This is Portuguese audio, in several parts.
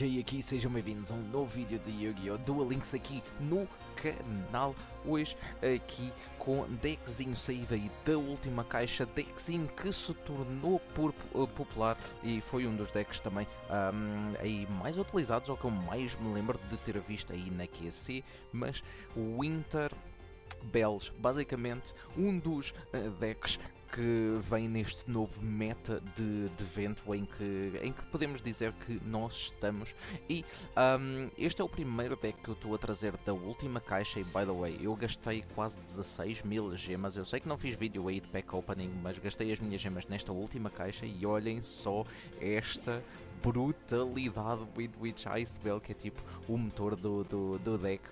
AJ aqui, sejam bem-vindos a um novo vídeo de Yu-Gi-Oh! Duel Links aqui no canal Hoje aqui com deckzinho saído aí da última caixa, deckzinho que se tornou por, uh, popular e foi um dos decks também um, aí mais utilizados, ou que eu mais me lembro de ter visto aí na QC, mas Winter Bells, basicamente um dos uh, decks que vem neste novo meta de, de em que, em que podemos dizer que nós estamos. E um, este é o primeiro deck que eu estou a trazer da última caixa. E by the way, eu gastei quase 16 mil gemas. Eu sei que não fiz vídeo aí de pack opening, mas gastei as minhas gemas nesta última caixa. E olhem só esta brutalidade with Witch Ice Bell, que é tipo o motor do, do, do deck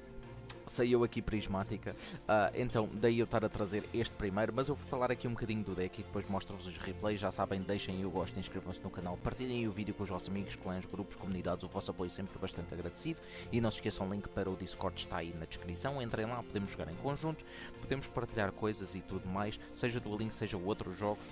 saiu aqui prismática, uh, então daí eu estar a trazer este primeiro, mas eu vou falar aqui um bocadinho do deck e depois mostro-vos os replays, já sabem, deixem o gosto, inscrevam-se no canal, partilhem o vídeo com os vossos amigos, clãs, grupos, comunidades, o vosso apoio sempre bastante agradecido. E não se esqueçam, o link para o Discord está aí na descrição, entrem lá, podemos jogar em conjunto, podemos partilhar coisas e tudo mais, seja do Link, seja outros jogos,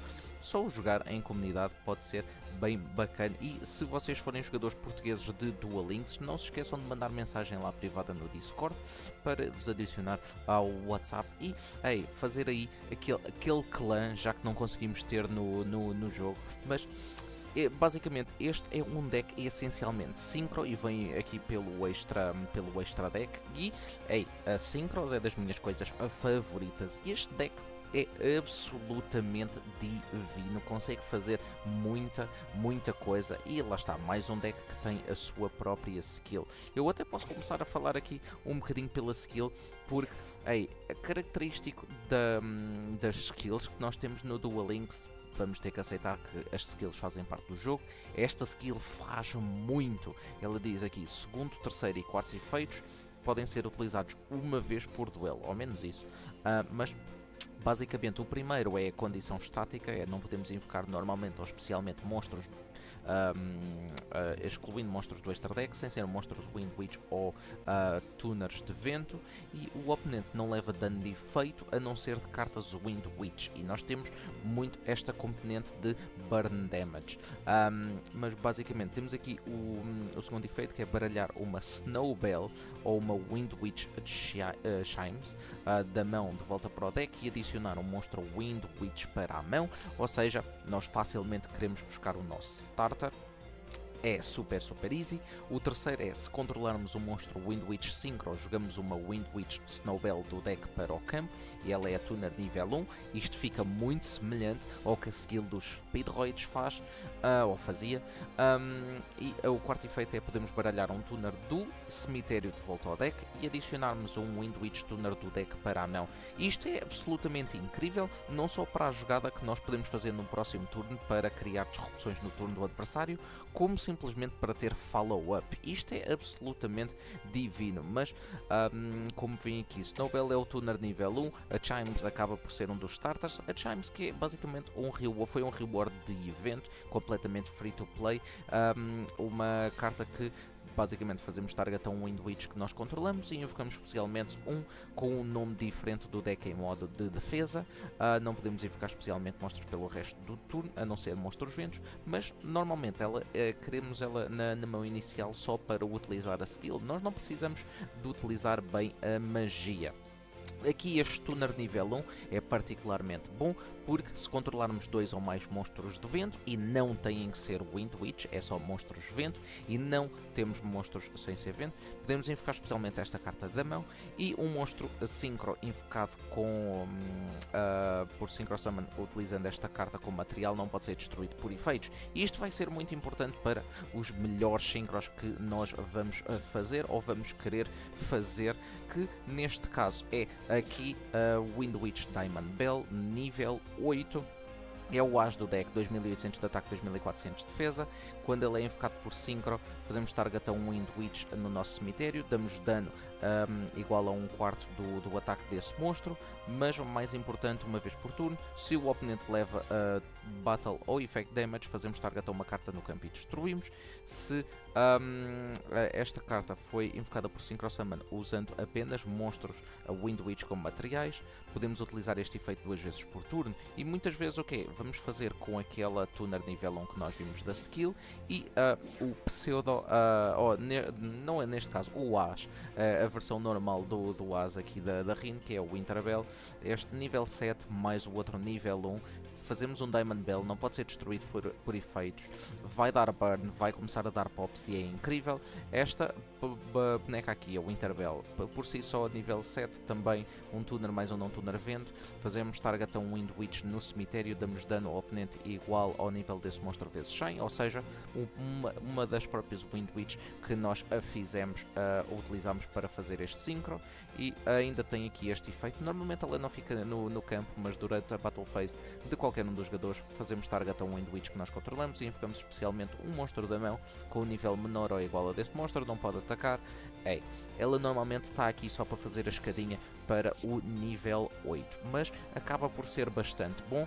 só o jogar em comunidade pode ser bem bacana. E se vocês forem jogadores portugueses de Dual Links, não se esqueçam de mandar mensagem lá privada no Discord para vos adicionar ao WhatsApp e hey, fazer aí aquele, aquele clã, já que não conseguimos ter no, no, no jogo. Mas é, basicamente este é um deck essencialmente Synchro e vem aqui pelo extra, pelo extra deck e hey, a Synchros é das minhas coisas favoritas este deck é absolutamente divino, consegue fazer muita, muita coisa e lá está, mais um deck que tem a sua própria skill. Eu até posso começar a falar aqui um bocadinho pela skill, porque a característico da, hum, das skills que nós temos no Dual Links vamos ter que aceitar que as skills fazem parte do jogo. Esta skill faz muito. Ela diz aqui: segundo, terceiro e quarto efeitos podem ser utilizados uma vez por duelo, ao menos isso. Uh, mas Basicamente, o primeiro é a condição estática, é não podemos invocar normalmente ou especialmente monstros um, uh, excluindo monstros do extra deck, sem ser monstros Wind Witch ou uh, tuners de vento, e o oponente não leva dano de efeito a não ser de cartas Wind Witch, e nós temos muito esta componente de Burn Damage. Um, mas basicamente temos aqui o, o, segundo efeito que é baralhar uma Snowbell ou uma Wind Witch uh, Chimes uh, da mão de volta para o deck e adicionar um monstro Wind Witch para a mão, ou seja, nós facilmente queremos buscar o nosso starter é super, super easy. O terceiro é, se controlarmos o monstro Wind Witch Synchro, jogamos uma Wind Witch Snowbell do deck para o campo, e ela é a tuner nível 1. Isto fica muito semelhante ao que a skill dos Speedroids faz, uh, ou fazia. Um, e uh, o quarto efeito é podemos baralhar um tuner do cemitério de volta ao deck e adicionarmos um Wind Witch tuner do deck para a mão. Isto é absolutamente incrível, não só para a jogada que nós podemos fazer no próximo turno para criar disrupções no turno do adversário, como simplesmente para ter follow-up. Isto é absolutamente divino, mas um, como vem aqui, Snowbell é o tuner nível 1, a Chimes acaba por ser um dos starters, a Chimes que é basicamente um reward, foi um reward de evento, completamente free to play, um, uma carta que basicamente fazemos target a um Windwitch que nós controlamos e invocamos especialmente um com um nome diferente do deck em modo de defesa. Uh, não podemos invocar especialmente monstros pelo resto do turno, a não ser monstros ventos, mas normalmente ela, uh, queremos ela na, na mão inicial só para utilizar a skill. Nós não precisamos de utilizar bem a magia. Aqui este tuner nível 1 é particularmente bom porque se controlarmos dois ou mais monstros de vento e não têm que ser Wind Witch, é só monstros de vento e não temos monstros sem ser vento, podemos invocar especialmente esta carta da mão e um monstro Synchro invocado com uh, por Synchro Summon utilizando esta carta como material não pode ser destruído por efeitos. E isto vai ser muito importante para os melhores Synchros que nós vamos ah, fazer ou vamos querer fazer, que neste caso é aqui a Wind Witch Diamond Bell nível 8 é o As do deck, 2800 de ataque, 2400 de defesa. Quando ele é invocado por Synchro, fazemos target a um Wind Witch no nosso cemitério, damos dano um, igual a um quarto do, do ataque desse monstro, mas o mais importante, uma vez por turno, se o oponente leva a Battle ou Effect Damage, fazemos target a uma carta no campo e destruímos. Se um, esta carta foi invocada por Synchro Summon usando apenas monstros a Wind Witch como materiais, podemos utilizar este efeito duas vezes por turno e muitas vezes o que Vamos fazer com aquela tuner nível 1 que nós vimos da skill e uh, o pseudo, uh, oh, não é neste caso, o As, uh, a versão normal do, do As aqui da, da RIN, que é o Winterbell, este nível 7 mais o outro nível 1 fazemos um Diamond Bell, não pode ser destruído por, por efeitos, vai dar burn, vai começar a dar pops e é incrível. Esta boneca aqui, a Winter Bell, por si só nível 7, também um tuner mais um não tuner vento, fazemos target a um Wind Witch no cemitério, damos dano ao oponente igual ao nível desse monstro vezes 100, ou seja, uma, uma das próprias Wind Witch que nós a fizemos, utilizamos para fazer este sincro e ainda tem aqui este efeito. Normalmente ela não fica no, no campo, mas durante a Battle Phase de qualquer qualquer um dos jogadores fazemos target a um Witch que nós controlamos e invocamos especialmente um monstro da mão com um nível menor ou igual a deste monstro, não pode atacar. É, ela normalmente está aqui só para fazer a escadinha para o nível 8, mas acaba por ser bastante bom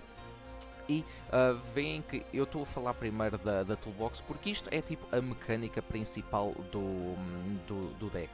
e uh, veem que eu estou a falar primeiro da, da Toolbox porque isto é tipo a mecânica principal do, do, do deck.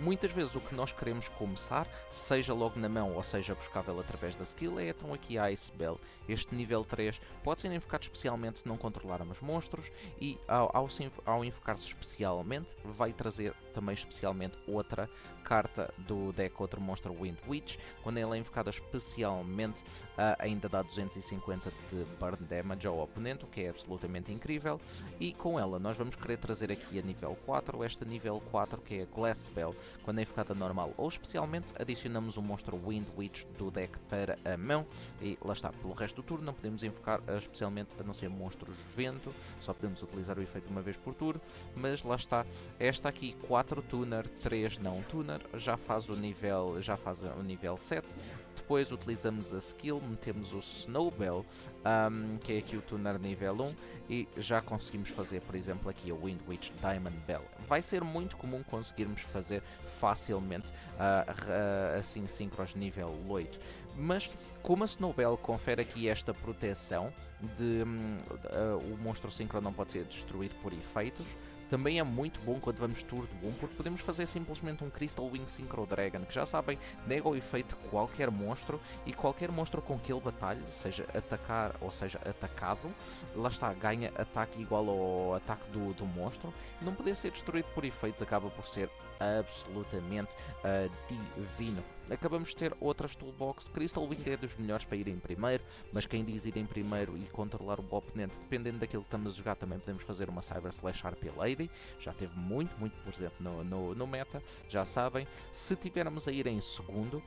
Muitas vezes o que nós queremos começar, seja logo na mão ou seja buscável através da skill, é então aqui a Ice Bell. Este nível 3 pode ser invocado especialmente se não controlarmos monstros e ao, ao, ao invocar-se especialmente vai trazer também especialmente outra carta do deck, outro monstro Wind Witch. Quando ela é invocada especialmente, uh, ainda dá 250 de burn damage ao oponente, o que é absolutamente incrível. E com ela nós vamos querer trazer aqui a nível 4, esta nível 4 que é a Glass Spell. Quando é invocada normal ou especialmente, adicionamos um monstro Wind Witch do deck para a mão. E lá está, pelo resto do turno não podemos invocar uh, especialmente a não ser monstros vento, só podemos utilizar o efeito uma vez por turno, mas lá está, esta aqui 4 tuner, 3 não tuner, já faz o nível, já faz o nível 7. Depois utilizamos a skill, metemos o Snowbell, um, que é aqui o tuner nível 1, e já conseguimos fazer, por exemplo, aqui a Wind Witch Diamond Bell. Vai ser muito comum conseguirmos fazer facilmente uh, uh, assim sincros nível 8, mas como a Snowbell confere aqui esta proteção de um, uh, o monstro sincro não pode ser destruído por efeitos, também é muito bom quando vamos turno 1, porque podemos fazer simplesmente um Crystal Wing Synchro Dragon, que já sabem, nega o efeito de qualquer monstro e qualquer monstro com que ele batalhe, seja atacar ou seja atacado, lá está, ganha ataque igual ao ataque do, do monstro. Não poder ser destruído por efeitos acaba por ser absolutamente uh, divino. Acabamos de ter outras toolbox. Crystal Wing é dos melhores para ir em primeiro, mas quem diz ir em primeiro e controlar o oponente, dependendo daquilo que estamos a jogar, também podemos fazer uma Cyber Slash RP Lady. Já teve muito, muito presente no, no, no meta, já sabem. Se tivermos a ir em segundo,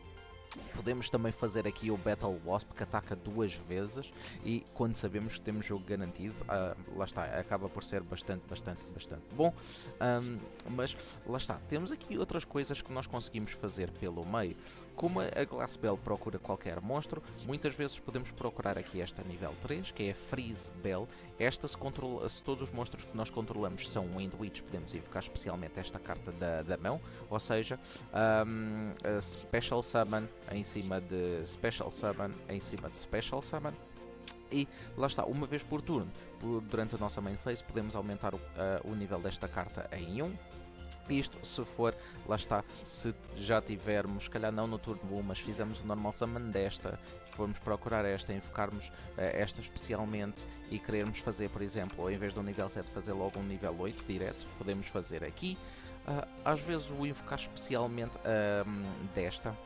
Podemos também fazer aqui o Battle Wasp que ataca duas vezes e quando sabemos que temos jogo garantido, uh, lá está, acaba por ser bastante, bastante, bastante bom. Um, mas lá está, temos aqui outras coisas que nós conseguimos fazer pelo meio. Como a Glass Bell procura qualquer monstro, muitas vezes podemos procurar aqui esta nível 3, que é a Freeze Bell. Esta, se, controla, se todos os monstros que nós controlamos são Wind Witch, podemos invocar especialmente esta carta da, da mão, ou seja, um, Special Summon em cima de Special Summon em cima de Special Summon. E lá está, uma vez por turno, durante a nossa main phase, podemos aumentar o, uh, o nível desta carta em 1, isto se for, lá está, se já tivermos, calhar não no turno 1, mas fizemos o normal summon desta, formos procurar esta, invocarmos uh, esta especialmente e querermos fazer, por exemplo, ao invés do nível 7 fazer logo um nível 8 direto, podemos fazer aqui. Uh, às vezes o invocar especialmente uh, desta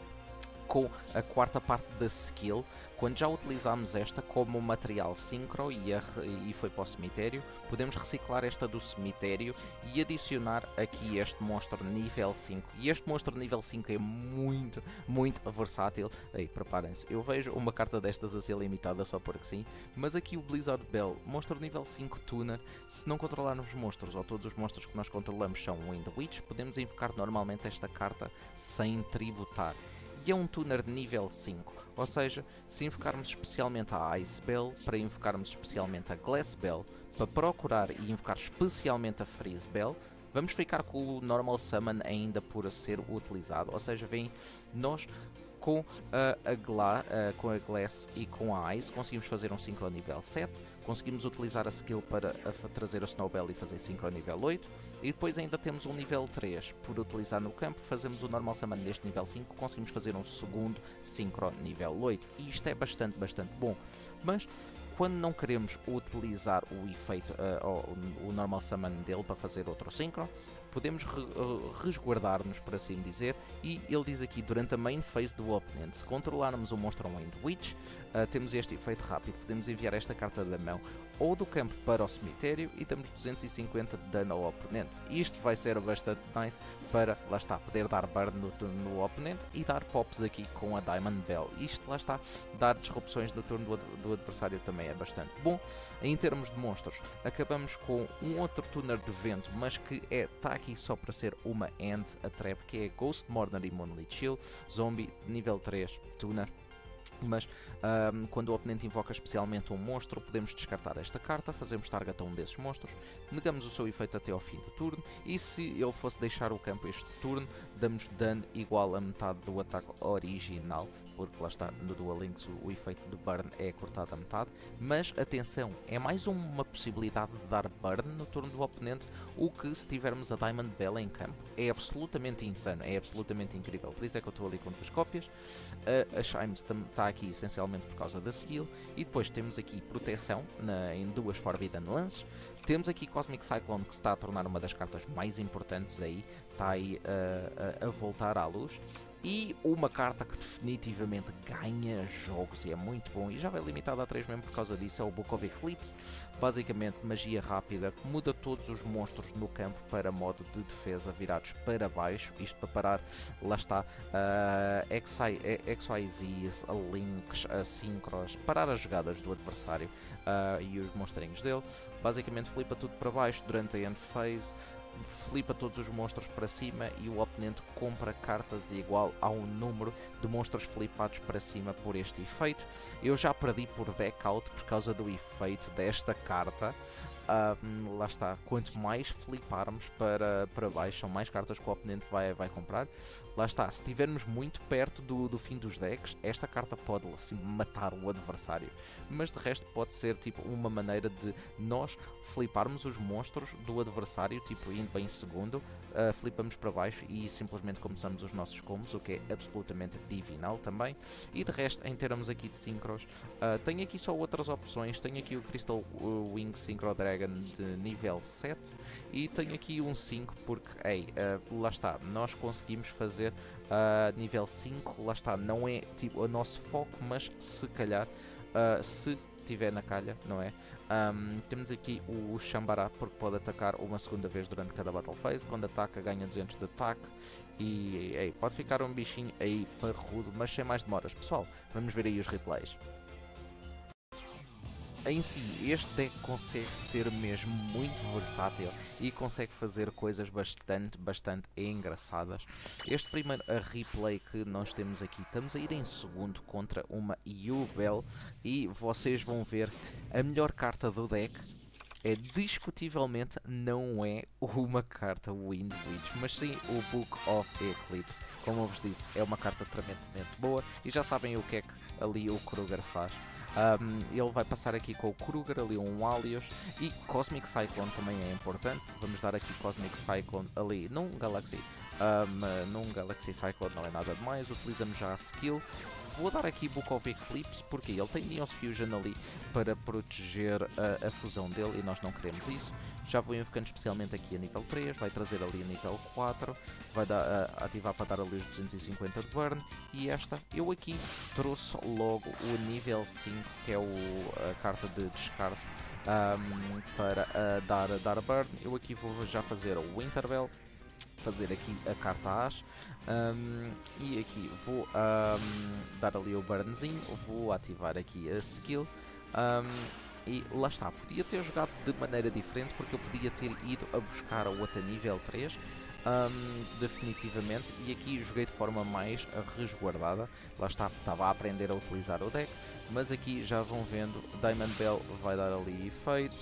com a quarta parte da skill, quando já utilizamos esta como material sincro e, a, e foi para o cemitério, podemos reciclar esta do cemitério e adicionar aqui este monstro nível 5. E este monstro nível 5 é muito, muito versátil. Aí, preparem-se, eu vejo uma carta destas a ser limitada só porque sim, mas aqui o Blizzard Bell, monstro nível 5 tuner, se não controlarmos monstros ou todos os monstros que nós controlamos são Wind Witch, podemos invocar normalmente esta carta sem tributar e é um tuner de nível 5, ou seja, se invocarmos especialmente a Ice Bell, para invocarmos especialmente a Glass Bell, para procurar e invocar especialmente a Freeze Bell, vamos ficar com o Normal Summon ainda por ser utilizado, ou seja, vem nós com a, Gla, com a Glass e com a Ice. Conseguimos fazer um Synchro nível 7, conseguimos utilizar a skill para a, trazer a Snowbell e fazer Synchro nível 8, e depois ainda temos um nível 3 por utilizar no campo, fazemos o Normal Summon neste nível 5, conseguimos fazer um segundo Synchro nível 8, e isto é bastante, bastante bom. Mas quando não queremos utilizar o efeito, uh, o, o normal summon dele para fazer outro synchro, podemos re resguardar-nos, por assim dizer, e ele diz aqui, durante a main phase do oponente, se controlarmos o monstro Wind Witch, uh, temos este efeito rápido, podemos enviar esta carta da mão ou do campo para o cemitério e damos 250 de dano ao oponente. Isto vai ser bastante nice para, lá está, poder dar burn no turno do oponente e dar pops aqui com a Diamond Bell. Isto, lá está, dar disrupções no turno do, do adversário também é bastante bom. Em termos de monstros, acabamos com um outro tuner de vento, mas que está é, aqui só para ser uma end, a trap, que é Ghost Mordor e Monolith Shield, Zombie, nível 3, tuner mas um, quando o oponente invoca especialmente um monstro, podemos descartar esta carta, fazemos target a um desses monstros, negamos o seu efeito até ao fim do turno e se ele fosse deixar o campo este turno, damos dano igual a metade do ataque original, porque lá está, no Dual Links o, o efeito do burn é cortado a metade, mas atenção, é mais uma possibilidade de dar burn no turno do oponente, o que se tivermos a Diamond Bell em campo. É absolutamente insano, é absolutamente incrível, por isso é que eu estou ali com duas cópias. Uh, a Shimes está aqui essencialmente por causa da skill, e depois temos aqui proteção na, em duas Forbidden Lances, temos aqui Cosmic Cyclone que se está a tornar uma das cartas mais importantes aí, está aí a, a voltar à luz. E uma carta que definitivamente ganha jogos e é muito bom e já vai limitado a 3 mesmo por causa disso, é o Book of Eclipse. Basicamente, magia rápida, muda todos os monstros no campo para modo de defesa virados para baixo, isto para parar, lá está, uh, XYZs, a Links, a Synchros, parar as jogadas do adversário uh, e os monstrinhos dele. Basicamente flipa tudo para baixo durante a end phase, flipa todos os monstros para cima e o oponente compra cartas igual ao número de monstros flipados para cima por este efeito. Eu já perdi por deck out por causa do efeito desta carta, lá está, quanto mais fliparmos para, para baixo, são mais cartas que o oponente vai, vai comprar. Lá está, se estivermos muito perto do, do fim dos decks, esta carta pode assim, matar o adversário. Mas de resto pode ser tipo uma maneira de nós fliparmos os monstros do adversário, tipo indo bem segundo, uh, flipamos para baixo e simplesmente começamos os nossos combos, o que é absolutamente divinal também. E de resto, em termos aqui de synchros, uh, tenho aqui só outras opções, tenho aqui o Crystal Wing Synchro Dragon de nível 7 e tenho aqui um 5 porque, ei, uh, lá está, nós conseguimos fazer uh, nível 5, lá está, não é tipo o nosso foco, mas se calhar, se tiver na calha, não é? Um, temos aqui o Xambará, porque pode atacar uma segunda vez durante cada Battle Phase. Quando ataca, ganha 200 de ataque. E ei, pode ficar um bichinho aí parrudo, mas sem mais demoras. Pessoal, vamos ver aí os replays em si, este deck consegue ser mesmo muito versátil e consegue fazer coisas bastante, bastante engraçadas. Este primeiro a replay que nós temos aqui, estamos a ir em segundo contra uma Yubel e vocês vão ver a melhor carta do deck é discutivelmente não é uma carta Wind Witch, mas sim o Book of Eclipse. Como eu vos disse, é uma carta tremendamente boa e já sabem o que é que ali o Kruger faz. Um, ele vai passar aqui com o Kruger, ali um Alios e Cosmic Cyclone também é importante. Vamos dar aqui Cosmic Cyclone ali num Galaxy. Um, num Galaxy Cyclone não é nada demais, utilizamos já a skill. Vou dar aqui Book of Eclipse porque ele tem Neos Fusion ali para proteger a, a fusão dele e nós não queremos isso. Já vou invocando especialmente aqui a nível 3, vai trazer ali a nível 4, vai dar, uh, ativar para dar ali os 250 de burn. E esta, eu aqui trouxe logo o nível 5, que é o, a carta de descarte um, para dar, dar burn. Eu aqui vou já fazer o Winterbell, fazer aqui a carta As um, e aqui vou um, dar ali o burnzinho, vou ativar aqui a skill. Um, e lá está, podia ter jogado de maneira diferente porque eu podia ter ido a buscar a outra nível 3 um, definitivamente. E aqui joguei de forma mais resguardada. Lá está, estava a aprender a utilizar o deck mas aqui já vão vendo, Diamond Bell vai dar ali efeito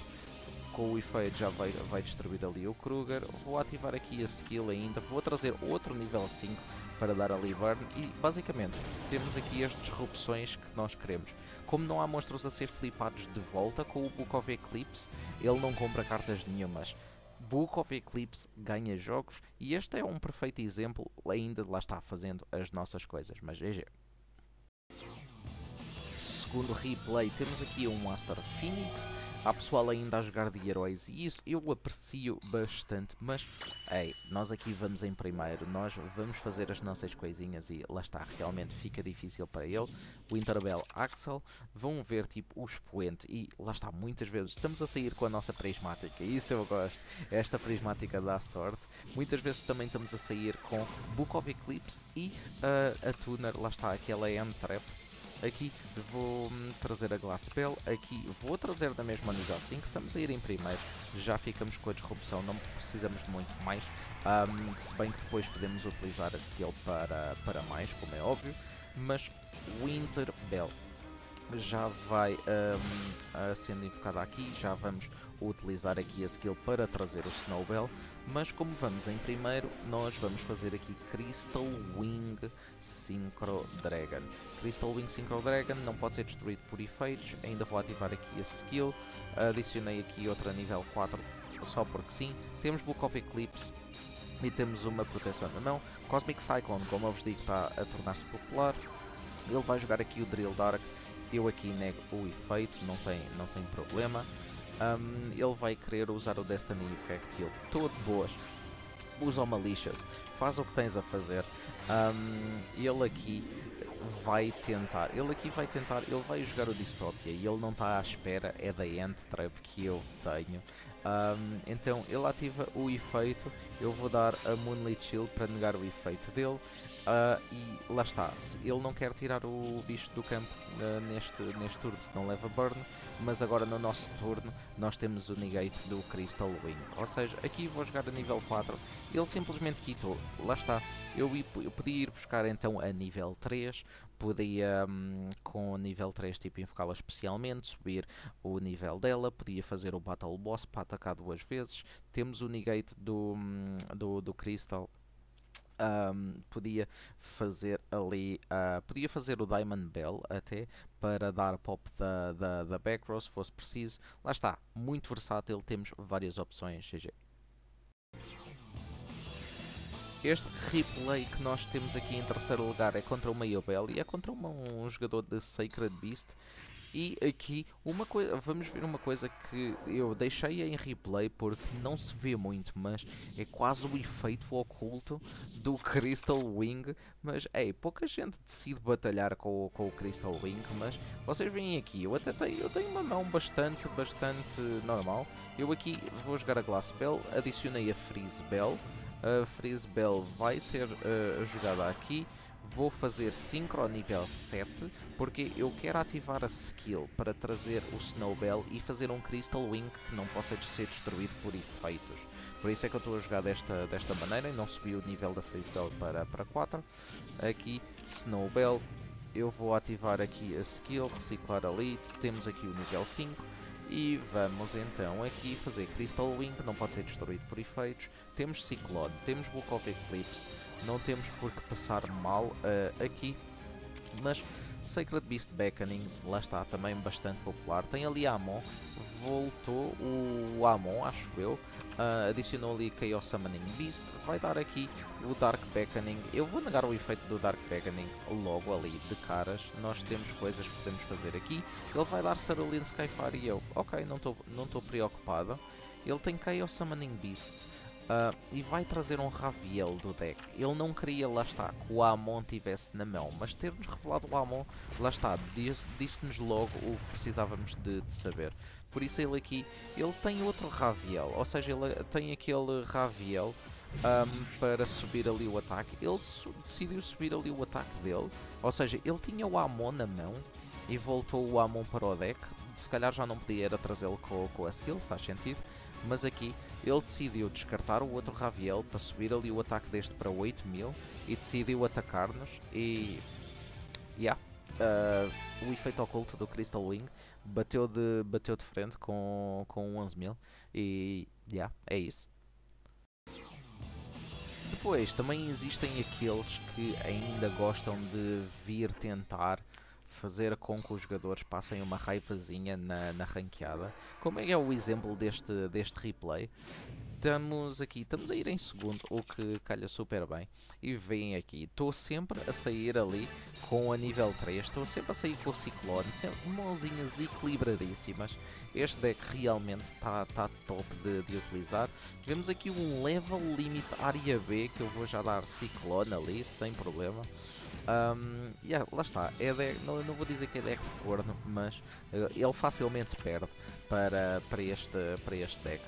com o efeito já vai, vai destruir ali o Kruger. Vou ativar aqui a skill ainda, vou trazer outro nível 5 para dar ali burn. E basicamente temos aqui as disrupções que nós queremos. Como não há monstros a ser flipados de volta com o Book of Eclipse, ele não compra cartas nenhumas. Book of Eclipse ganha jogos. E este é um perfeito exemplo, ainda lá está fazendo as nossas coisas, mas GG segundo replay temos aqui um Master Phoenix, há pessoal ainda a jogar de heróis e isso eu aprecio bastante, mas ei, nós aqui vamos em primeiro, nós vamos fazer as nossas coisinhas e lá está, realmente fica difícil para ele. Winterbell Axel, vão ver tipo o expoente e lá está, muitas vezes estamos a sair com a nossa prismática, isso eu gosto, esta prismática dá sorte. Muitas vezes também estamos a sair com Book of Eclipse e uh, a Tuner, lá está, aquela M-Trap Aqui vou trazer a Glass Spell, aqui vou trazer da mesma nível 5, estamos a ir em primeiro, já ficamos com a disrupção, não precisamos de muito mais, um, se bem que depois podemos utilizar a skill para, para mais, como é óbvio, mas Winter Bell já vai um, sendo invocada aqui, já vamos utilizar aqui a skill para trazer o Snowbell, mas como vamos em primeiro, nós vamos fazer aqui Crystal Wing Synchro Dragon. Crystal Wing Synchro Dragon não pode ser destruído por efeitos, ainda vou ativar aqui a skill, adicionei aqui outra nível 4 só porque sim, temos Book of Eclipse e temos uma proteção na mão, Cosmic Cyclone, como eu vos digo, está a tornar-se popular, ele vai jogar aqui o Drill Dark, eu aqui nego o efeito, não tem, não tem problema um, ele vai querer usar o Destiny Effect e ele, todo boas, usa o Malicious, faz o que tens a fazer. Um, ele aqui vai tentar, ele aqui vai tentar, ele vai jogar o Dystopia e ele não está à espera, é da End Trap que eu tenho. Um, então ele ativa o efeito, eu vou dar a Moonlit Shield para negar o efeito dele uh, e lá está, ele não quer tirar o bicho do campo uh, neste, neste turno, se não leva burn, mas agora no nosso turno nós temos o negate do Crystal Wing, ou seja, aqui vou jogar a nível 4, ele simplesmente quitou, lá está, eu, eu podia ir buscar então a nível 3, podia um, com o nível 3 tipo invocá-la especialmente, subir o nível dela, podia fazer o Battle Boss para atacar duas vezes, temos o negate do, do, do Crystal um, podia fazer ali, uh, podia fazer o Diamond Bell até para dar pop da, da, da back row se fosse preciso. Lá está, muito versátil, temos várias opções. GG. Este replay que nós temos aqui em terceiro lugar é contra o Mayobel e é contra uma, um jogador de Sacred Beast e aqui, uma coisa, vamos ver uma coisa que eu deixei em replay porque não se vê muito, mas é quase o efeito oculto do Crystal Wing. Mas, ei, pouca gente decide batalhar com, com o Crystal Wing, mas vocês veem aqui, eu até tenho, eu tenho uma mão bastante, bastante normal. Eu aqui vou jogar a Glass Bell, adicionei a Freeze Bell. A Freeze Bell vai ser uh, jogada aqui vou fazer Synchro nível 7 porque eu quero ativar a skill para trazer o Snowbell e fazer um Crystal Wing que não possa ser destruído por efeitos. Por isso é que eu estou a jogar desta, desta maneira e não subi o nível da Freeze Bell para, para 4. Aqui Snowbell, eu vou ativar aqui a skill, reciclar ali, temos aqui o nível 5 e vamos então aqui fazer Crystal Wing, que não pode ser destruído por efeitos. Temos Cyclone, temos Book of Eclipse, não temos por que passar mal uh, aqui. Mas Sacred Beast Beckoning, lá está, também bastante popular. Tem ali Amon, voltou o Amon, acho eu. Uh, adicionou ali Chaos Summoning Beast. Vai dar aqui o Dark Beckoning. Eu vou negar o efeito do Dark Beckoning logo ali de caras. Nós temos coisas que podemos fazer aqui. Ele vai dar Cerulean Skyfire e eu, ok, não estou não preocupado. Ele tem Chaos Summoning Beast. Uh, e vai trazer um Raviel do deck. Ele não queria, lá está, que o Amon tivesse na mão, mas ter-nos revelado o Amon, lá está, disse-nos logo o que precisávamos de, de, saber. Por isso ele aqui, ele tem outro Raviel, ou seja, ele tem aquele Raviel um, para subir ali o ataque. Ele decidiu subir ali o ataque dele, ou seja, ele tinha o Amon na mão e voltou o Amon para o deck. Se calhar já não podia era trazê-lo com, com a skill, faz sentido mas aqui ele decidiu descartar o outro Raviel para subir ali o ataque deste para 8000 e decidiu atacar-nos e... Yeah. Uh, o efeito oculto do Crystal Wing bateu de, bateu de frente com, com 11 mil e yeah, é isso. Depois, também existem aqueles que ainda gostam de vir tentar fazer com que os jogadores passem uma raivazinha na, na ranqueada. Como é, é o exemplo deste, deste replay? Estamos aqui, estamos a ir em segundo, o que calha super bem. E vem aqui, estou sempre a sair ali com a nível 3, estou sempre a sair com o Ciclone, sempre mãozinhas equilibradíssimas. Este deck realmente está tá top de, de, utilizar. Vemos aqui um level limit área B, que eu vou já dar Ciclone ali, sem problema. Um, yeah, lá está, é deck, não, não vou dizer que é deck de corno, mas uh, ele facilmente perde para, para, este, para este deck.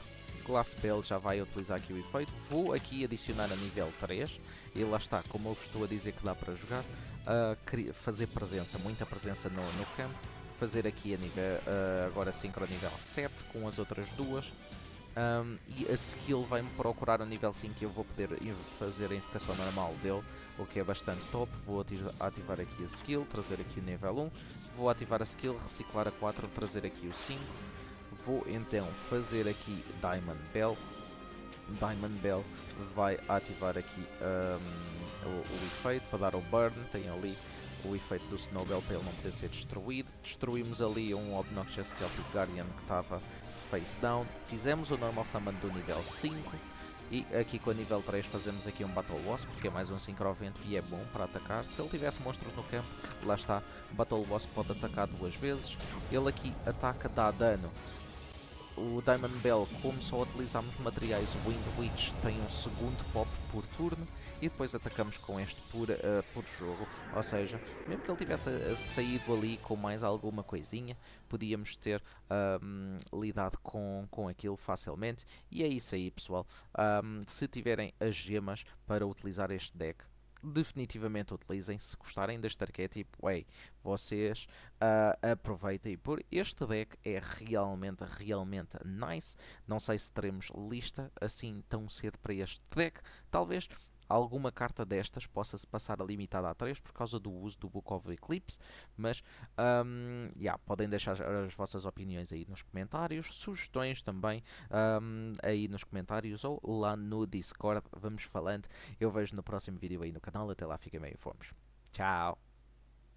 Glass Bell já vai utilizar aqui o efeito. Vou aqui adicionar a nível 3 e lá está, como eu estou a dizer que dá para jogar, uh, fazer presença, muita presença no, no campo. Fazer aqui a nível, uh, agora sincro nível 7 com as outras duas. Um, e a skill vai-me procurar a nível 5 e eu vou poder fazer a invocação normal dele, o que é bastante top. Vou ativar aqui a skill, trazer aqui o nível 1. Vou ativar a skill, reciclar a 4, trazer aqui o 5 vou então fazer aqui Diamond Bell. Diamond Bell vai ativar aqui um, o, o, efeito para dar o burn. Tem ali o efeito do Snowbell para ele não poder ser destruído. Destruímos ali um Obnoxious Celtic Guardian que estava face down. Fizemos o Normal Summon do nível 5. E aqui com o nível 3 fazemos aqui um Battle Wasp, porque é mais um sincrovento e é bom para atacar. Se ele tivesse monstros no campo, lá está, Battle Wasp pode atacar duas vezes. Ele aqui ataca, dá dano o Diamond Bell, como só utilizamos materiais Wind Witch, tem um segundo pop por turno e depois atacamos com este por, uh, por jogo. Ou seja, mesmo que ele tivesse uh, saído ali com mais alguma coisinha, podíamos ter um, lidado com, com aquilo facilmente. E é isso aí, pessoal. Um, se tiverem as gemas para utilizar este deck, definitivamente utilizem se gostarem deste arquétipo. Hey, vocês uh, aproveitem por este deck é realmente, realmente nice. Não sei se teremos lista assim tão cedo para este deck. Talvez alguma carta destas possa se passar a limitada a 3 por causa do uso do Book of Eclipse, mas um, yeah, podem deixar as vossas opiniões aí nos comentários, sugestões também um, aí nos comentários ou lá no Discord, vamos falando. Eu vejo no próximo vídeo aí no canal, até lá fiquem bem fomos. Tchau!